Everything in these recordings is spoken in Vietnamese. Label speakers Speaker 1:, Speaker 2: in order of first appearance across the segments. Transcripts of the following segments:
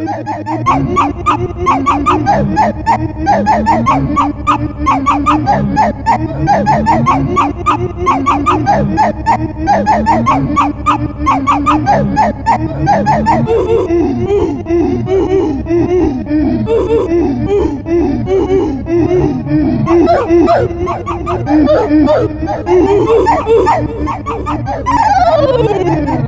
Speaker 1: Oh, my God.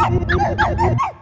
Speaker 1: Thank you.